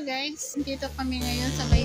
Guys, dito kami ngayon sa may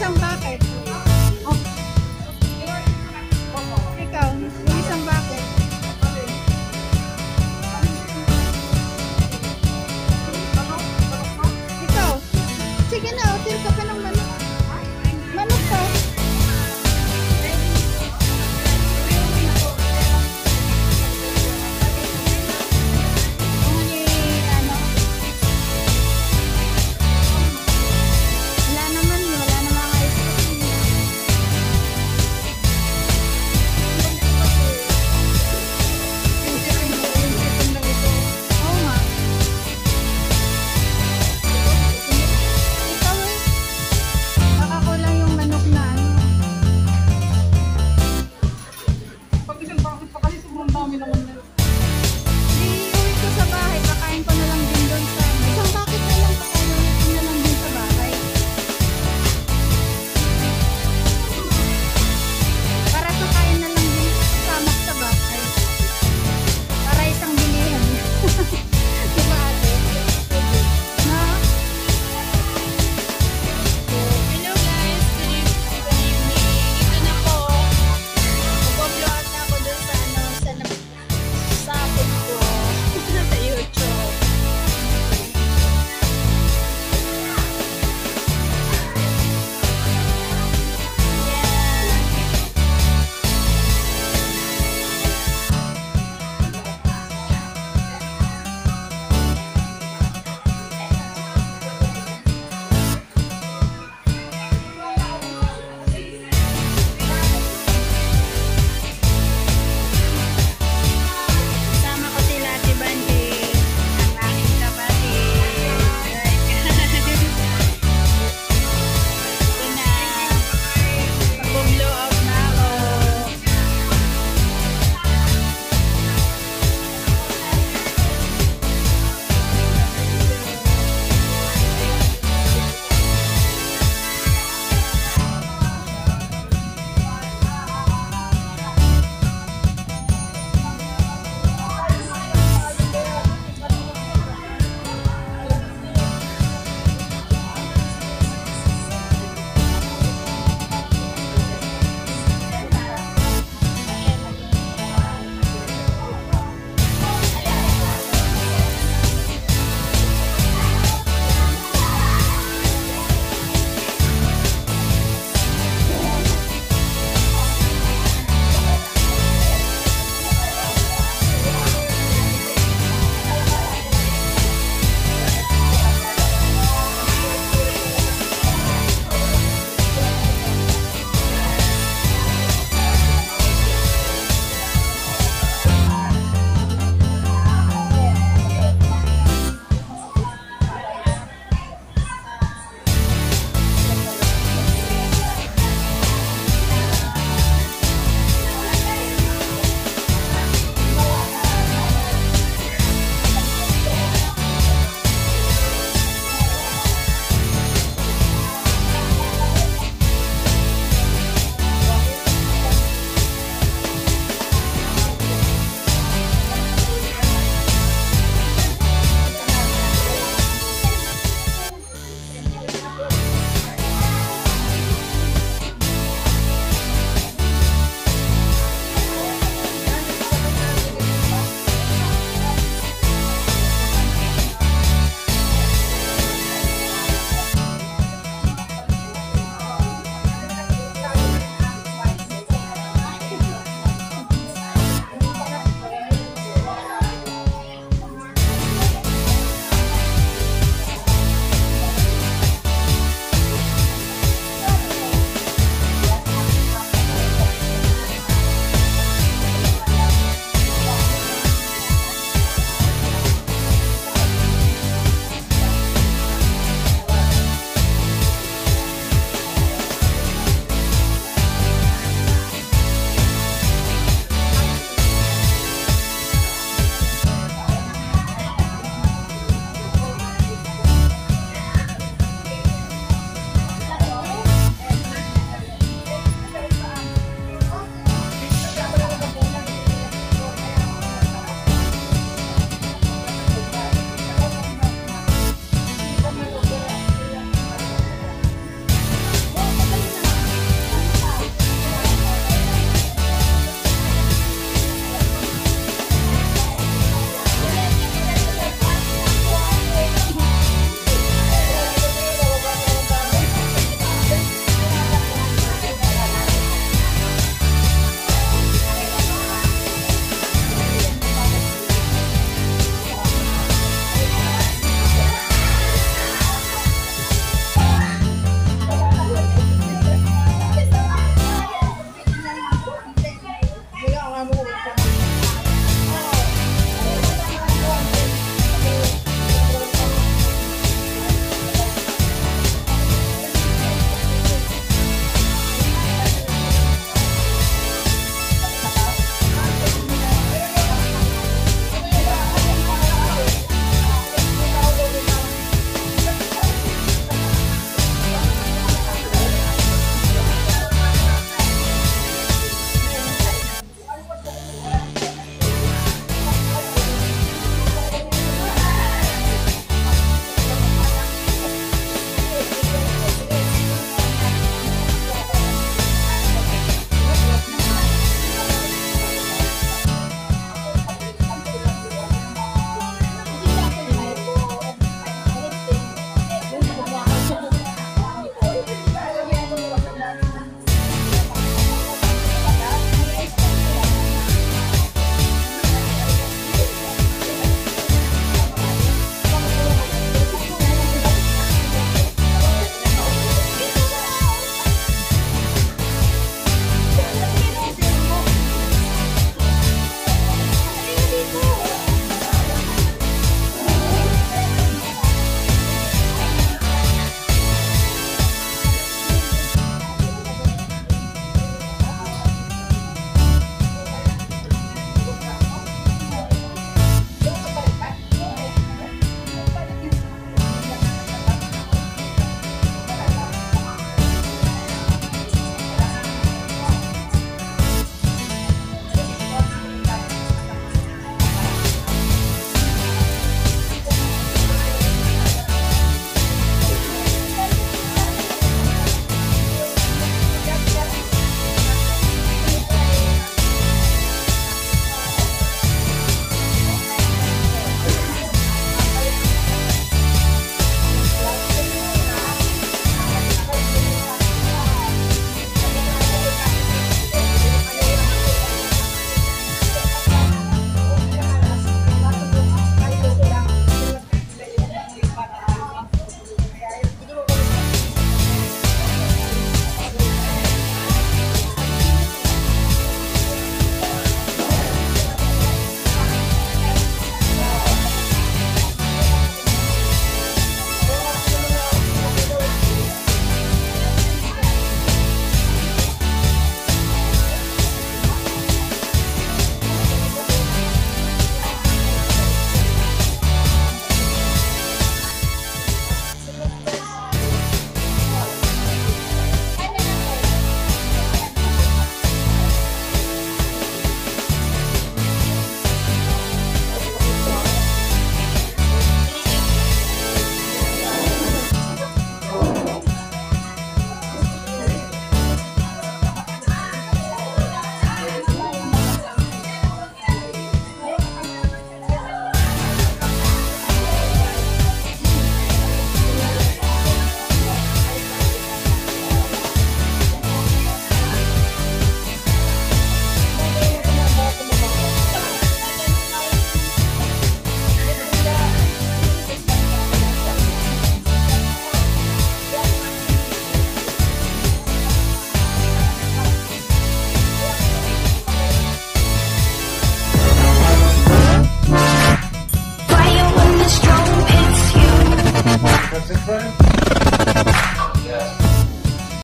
ng 百 ang dami naman nila.